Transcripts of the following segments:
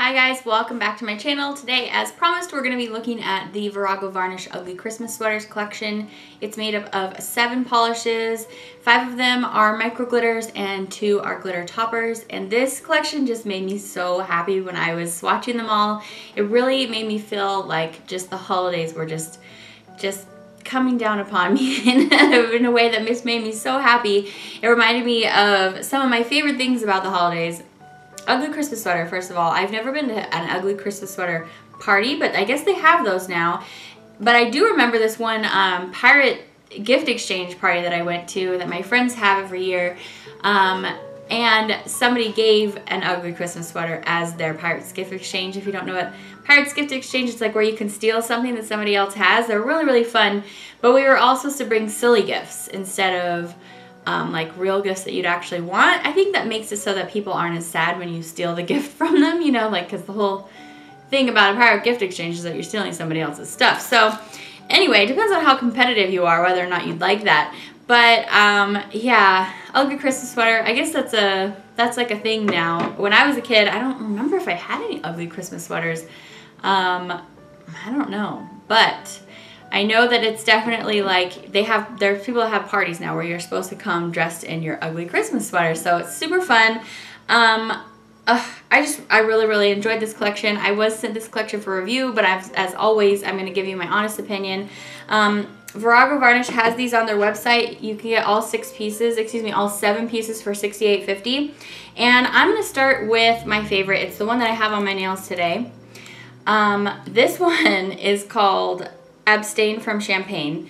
Hi guys, welcome back to my channel. Today, as promised, we're going to be looking at the Virago Varnish Ugly Christmas Sweaters collection. It's made up of seven polishes. Five of them are micro glitters and two are glitter toppers. And this collection just made me so happy when I was swatching them all. It really made me feel like just the holidays were just, just coming down upon me in, in a way that just made me so happy. It reminded me of some of my favorite things about the holidays ugly Christmas sweater, first of all. I've never been to an ugly Christmas sweater party, but I guess they have those now. But I do remember this one um, pirate gift exchange party that I went to that my friends have every year. Um, and somebody gave an ugly Christmas sweater as their Pirates gift exchange. If you don't know what Pirates gift exchange is like where you can steal something that somebody else has. They're really, really fun. But we were all supposed to bring silly gifts instead of um, like real gifts that you'd actually want. I think that makes it so that people aren't as sad when you steal the gift from them, you know, like because the whole thing about a pirate gift exchange is that you're stealing somebody else's stuff. So anyway, it depends on how competitive you are, whether or not you'd like that. But um, yeah, ugly Christmas sweater. I guess that's a that's like a thing now. When I was a kid, I don't remember if I had any ugly Christmas sweaters. Um, I don't know, but I know that it's definitely like they have there's people that have parties now where you're supposed to come dressed in your ugly Christmas sweater. So it's super fun. Um, uh, I just I really really enjoyed this collection. I was sent this collection for review, but I've, as always, I'm going to give you my honest opinion. Um, Virago Varnish has these on their website. You can get all six pieces, excuse me, all seven pieces for $68.50. And I'm going to start with my favorite. It's the one that I have on my nails today. Um, this one is called Abstain from Champagne.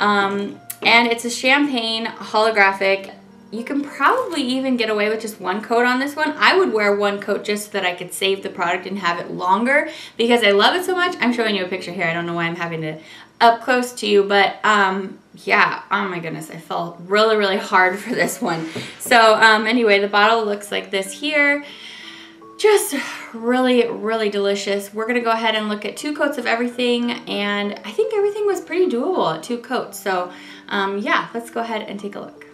Um, and it's a champagne holographic. You can probably even get away with just one coat on this one. I would wear one coat just so that I could save the product and have it longer because I love it so much. I'm showing you a picture here. I don't know why I'm having to up close to you, but um, yeah, oh my goodness, I felt really, really hard for this one. So um, anyway, the bottle looks like this here just really, really delicious. We're gonna go ahead and look at two coats of everything and I think everything was pretty doable at two coats. So um, yeah, let's go ahead and take a look.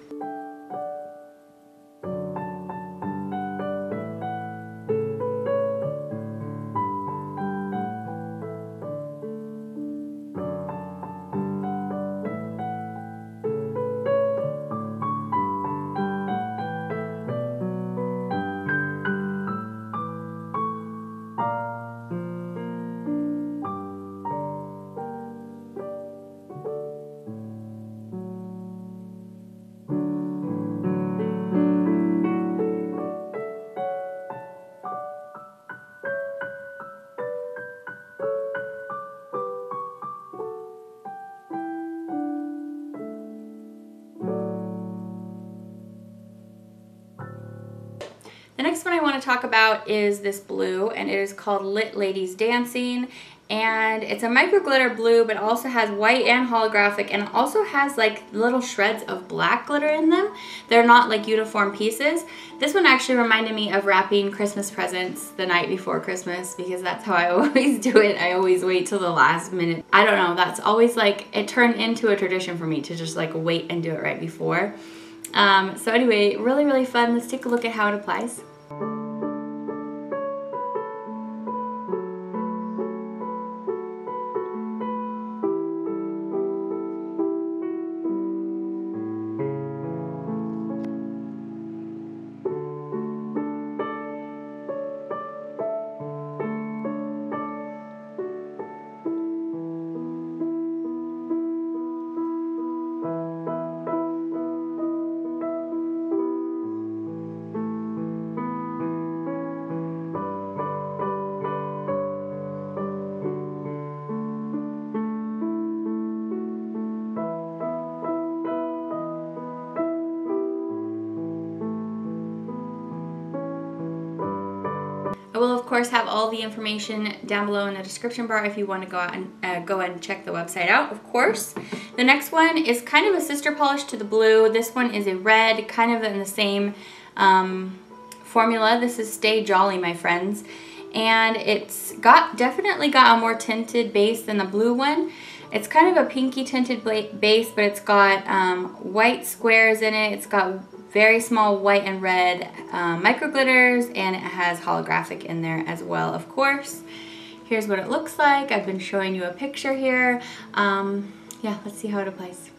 The next one I want to talk about is this blue and it is called Lit Ladies Dancing and it's a micro glitter blue but also has white and holographic and also has like little shreds of black glitter in them. They're not like uniform pieces. This one actually reminded me of wrapping Christmas presents the night before Christmas because that's how I always do it. I always wait till the last minute. I don't know, that's always like, it turned into a tradition for me to just like wait and do it right before. Um, so anyway, really, really fun. Let's take a look at how it applies. Course have all the information down below in the description bar if you want to go out and uh, go and check the website out, of course. The next one is kind of a sister polish to the blue. This one is a red, kind of in the same um, formula. This is Stay Jolly, my friends. And it's got definitely got a more tinted base than the blue one. It's kind of a pinky tinted base, but it's got um, white squares in it. It's got very small white and red um, micro glitters and it has holographic in there as well, of course. Here's what it looks like. I've been showing you a picture here. Um, yeah, let's see how it applies.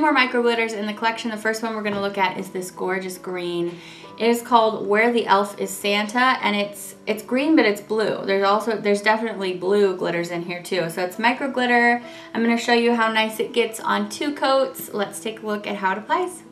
More micro glitters in the collection. The first one we're gonna look at is this gorgeous green. It is called Where the Elf is Santa and it's it's green but it's blue. There's also, there's definitely blue glitters in here too. So it's micro glitter. I'm gonna show you how nice it gets on two coats. Let's take a look at how it applies.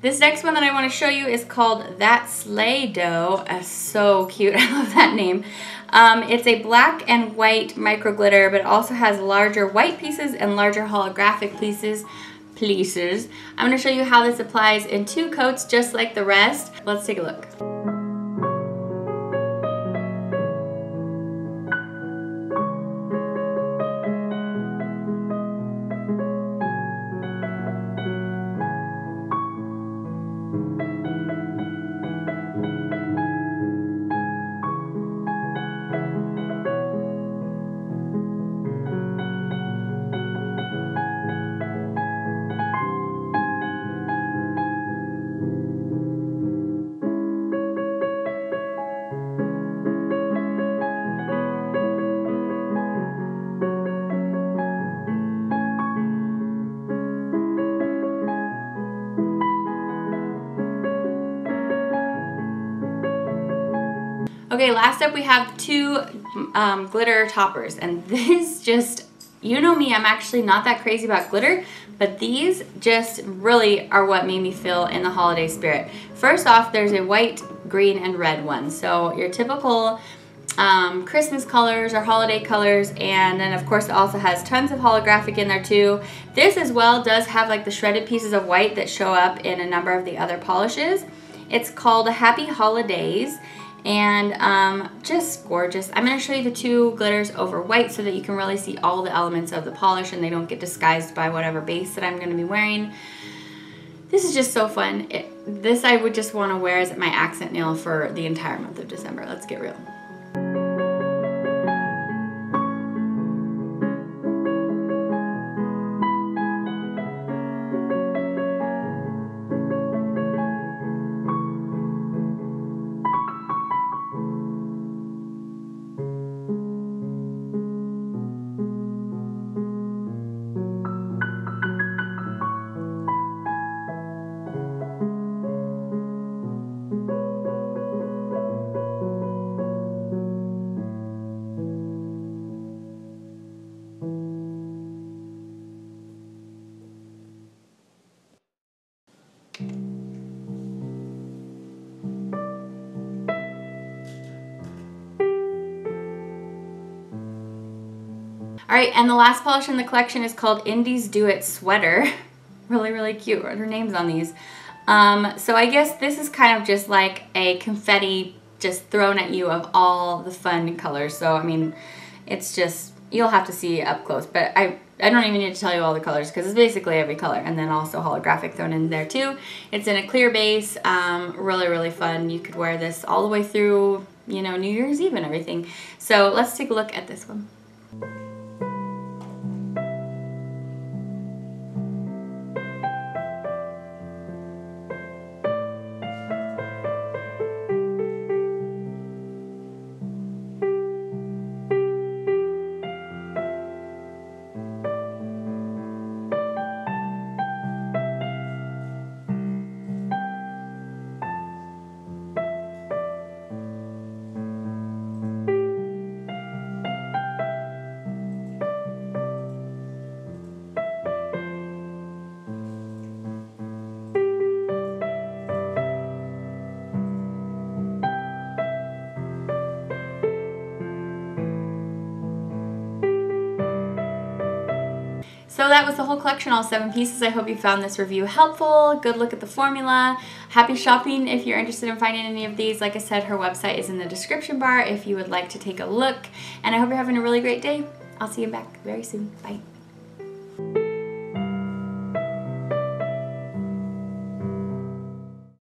This next one that I want to show you is called That Sleigh-Doh. Uh, so cute. I love that name. Um, it's a black and white micro glitter, but it also has larger white pieces and larger holographic pieces. Pieces. I'm going to show you how this applies in two coats just like the rest. Let's take a look. Okay, last up we have two um, glitter toppers and this just, you know me, I'm actually not that crazy about glitter, but these just really are what made me feel in the holiday spirit. First off, there's a white, green, and red one. So your typical um, Christmas colors or holiday colors and then of course it also has tons of holographic in there too. This as well does have like the shredded pieces of white that show up in a number of the other polishes. It's called Happy Holla Daze and um, just gorgeous. I'm to show you the two glitters over white so that you can really see all the elements of the polish and they don't get disguised by whatever base that I'm to be wearing. This is just so fun. It, this I would just want to wear as my accent nail for the entire month of December. Let's get real. All right, and the last polish in the collection is called Indies Do It Sweater. really, really cute. Are Her name's on these. Um, so I guess this is kind of just like a confetti just thrown at you of all the fun colors. So, I mean, it's just you'll have to see up close, but I, I don't even need to tell you all the colors because it's basically every color and then also holographic thrown in there too. It's in a clear base, um, really, really fun. You could wear this all the way through, you know, New Year's Eve and everything. So let's take a look at this one. So that was the whole collection, all seven pieces. I hope you found this review helpful. Good look at the formula. Happy shopping if you're interested in finding any of these. Like I said, her website is in the description bar if you would like to take a look. And I hope you're having a really great day. I'll see you back very soon. Bye.